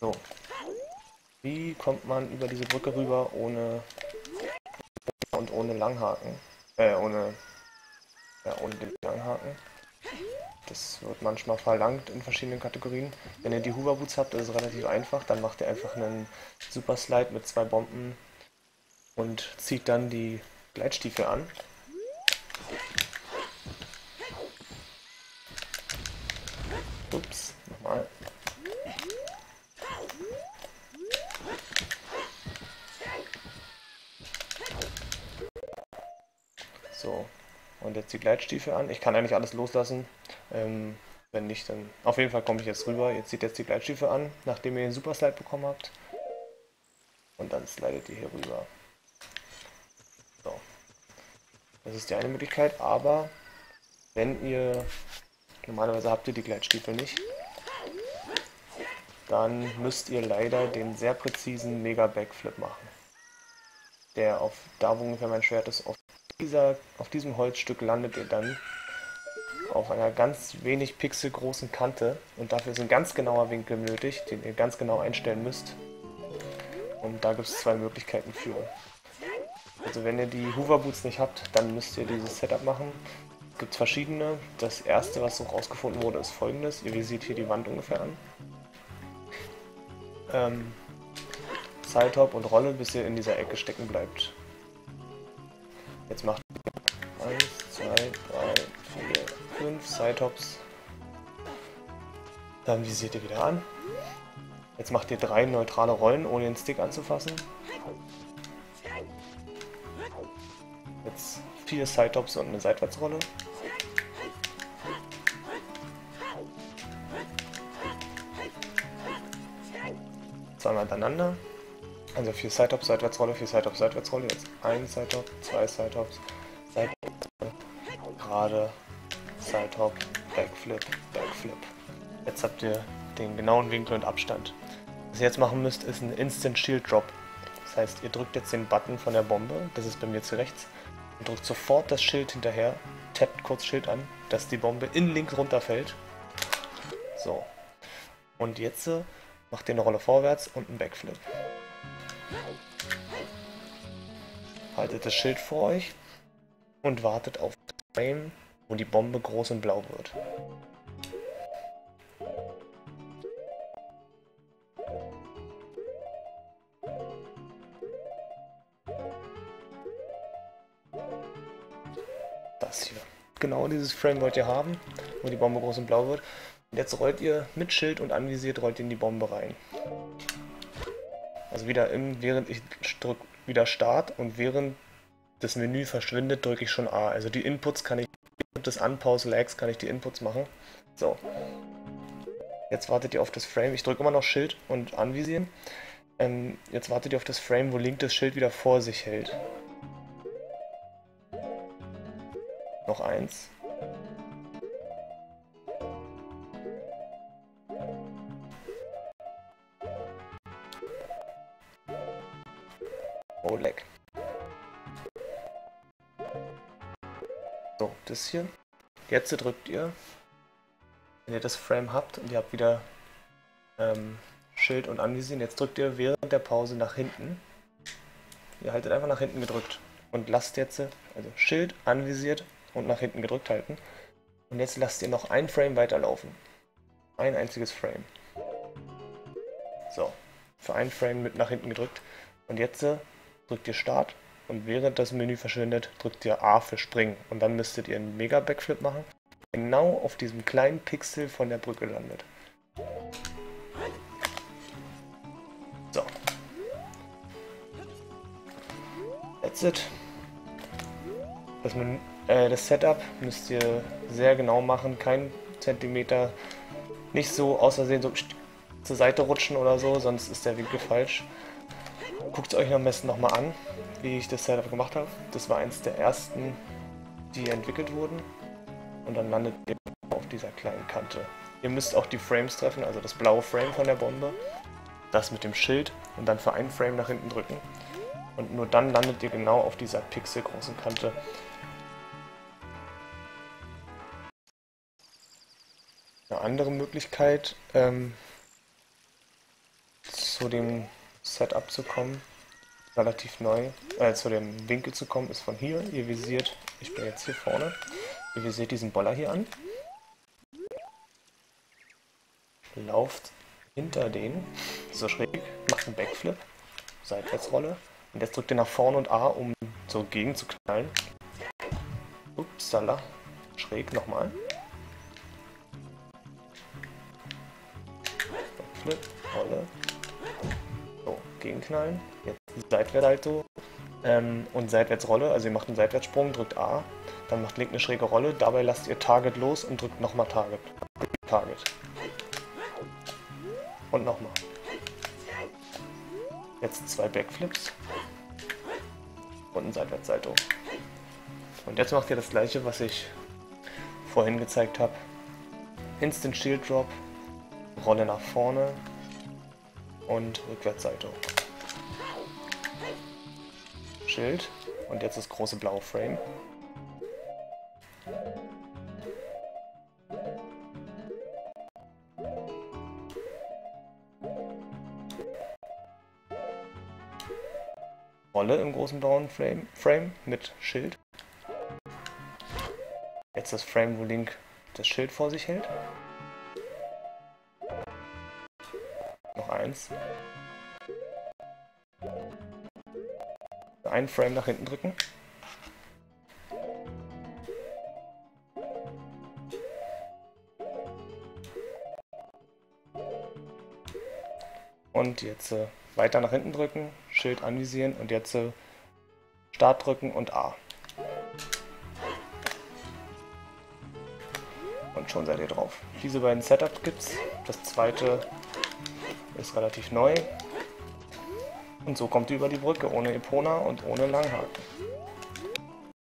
So. Wie kommt man über diese Brücke rüber ohne und ohne Langhaken? Äh, ohne, ja, ohne den Langhaken. Das wird manchmal verlangt in verschiedenen Kategorien. Wenn ihr die Hoover Boots habt, ist es relativ einfach. Dann macht ihr einfach einen Super Slide mit zwei Bomben und zieht dann die Gleitstiefel an. Ups, nochmal. So, und jetzt die Gleitstiefel an. Ich kann eigentlich alles loslassen. Ähm, wenn nicht, dann auf jeden Fall komme ich jetzt rüber. Jetzt zieht jetzt die Gleitstiefel an, nachdem ihr den Super Slide bekommen habt. Und dann slidet ihr hier rüber. So. Das ist die eine Möglichkeit, aber wenn ihr, normalerweise habt ihr die Gleitstiefel nicht, dann müsst ihr leider den sehr präzisen Mega Backflip machen. Der auf, da wo ungefähr mein Schwert ist, auf dieser, auf diesem Holzstück landet ihr dann auf einer ganz wenig pixelgroßen Kante und dafür ist ein ganz genauer Winkel nötig, den ihr ganz genau einstellen müsst. Und da gibt es zwei Möglichkeiten für. Also wenn ihr die Hoover Boots nicht habt, dann müsst ihr dieses Setup machen. Es gibt verschiedene. Das erste, was so rausgefunden wurde, ist folgendes. Ihr visiert hier die Wand ungefähr an. Ähm, Side-Hop und Rolle, bis ihr in dieser Ecke stecken bleibt. Jetzt macht 1, 2, 3, 4, 5 Side-Hops. Dann visiert ihr wieder an. Jetzt macht ihr drei neutrale Rollen, ohne den Stick anzufassen. Jetzt vier Side-Hops und eine Seitwärtsrolle. Zweimal hintereinander. Also vier Side-Hops, Seitwärtsrolle, vier Side-Hops, Seitwärtsrolle. Jetzt ein Side-Hop, zwei Side-Hops, Seitwärtsrolle, gerade, Side-Hop, Backflip, Backflip. Jetzt habt ihr den genauen Winkel und Abstand. Was ihr jetzt machen müsst, ist ein Instant Shield Drop. Das heißt, ihr drückt jetzt den Button von der Bombe, das ist bei mir zu rechts, und drückt sofort das Schild hinterher, tappt kurz Schild an, dass die Bombe in links runterfällt. So. Und jetzt äh, macht ihr eine Rolle vorwärts und einen Backflip. Haltet das Schild vor euch und wartet auf das Frame, wo die Bombe groß und blau wird. Das hier. Genau dieses Frame wollt ihr haben, wo die Bombe groß und blau wird. Und jetzt rollt ihr mit Schild und anvisiert, rollt ihr in die Bombe rein. Also wieder im, während ich drücke wieder Start und während das Menü verschwindet, drücke ich schon A. Also die Inputs kann ich, während des Unpause-Lags kann ich die Inputs machen. So. Jetzt wartet ihr auf das Frame. Ich drücke immer noch Schild und anvisieren. Ähm, jetzt wartet ihr auf das Frame, wo Link das Schild wieder vor sich hält. Noch eins. Oh, leck. So, das hier. Jetzt drückt ihr, wenn ihr das Frame habt und ihr habt wieder ähm, Schild und anvisieren, jetzt drückt ihr während der Pause nach hinten. Ihr haltet einfach nach hinten gedrückt und lasst jetzt, also Schild anvisiert und nach hinten gedrückt halten. Und jetzt lasst ihr noch ein Frame weiterlaufen. Ein einziges Frame. So, für ein Frame mit nach hinten gedrückt. Und jetzt drückt ihr Start und während das Menü verschwindet, drückt ihr A für Springen. Und dann müsstet ihr einen Mega Backflip machen, genau auf diesem kleinen Pixel von der Brücke landet. So. That's it. Das, äh, das Setup müsst ihr sehr genau machen, kein Zentimeter, nicht so aus Versehen so zur Seite rutschen oder so, sonst ist der Winkel falsch. Guckt es euch am besten nochmal an, wie ich das Setup gemacht habe. Das war eins der ersten, die entwickelt wurden. Und dann landet ihr auf dieser kleinen Kante. Ihr müsst auch die Frames treffen, also das blaue Frame von der Bombe, das mit dem Schild und dann für einen Frame nach hinten drücken. Und nur dann landet ihr genau auf dieser pixelgroßen Kante. Eine andere Möglichkeit, ähm, zu dem Setup zu kommen, relativ neu, äh, zu dem Winkel zu kommen, ist von hier. Ihr visiert, ich bin jetzt hier vorne, ihr visiert diesen Boller hier an. Lauft hinter den, so schräg, macht einen Backflip, Seitwärtsrolle. Und jetzt drückt ihr nach vorne und A, um so gegen zu knallen. Upsala. Schräg nochmal. Backflip, Rolle. Gegenknallen. Jetzt Seitwärtssalto ähm, und Seitwärtsrolle. Also ihr macht einen Seitwärtssprung, drückt A, dann macht links eine schräge Rolle. Dabei lasst ihr Target los und drückt nochmal Target. Target. Und nochmal. Jetzt zwei Backflips. Und ein Seitwärtssalto. Und jetzt macht ihr das gleiche, was ich vorhin gezeigt habe. Instant Shield Drop, Rolle nach vorne und Rückwärtssalto. Schild und jetzt das große blaue Frame. Rolle im großen blauen Frame, Frame mit Schild. Jetzt das Frame, wo Link das Schild vor sich hält. Noch eins. Ein Frame nach hinten drücken. Und jetzt äh, weiter nach hinten drücken, Schild anvisieren und jetzt äh, Start drücken und A. Und schon seid ihr drauf. Diese beiden Setups gibt's. Das zweite ist relativ neu. Und so kommt ihr über die Brücke ohne Epona und ohne Langhaken.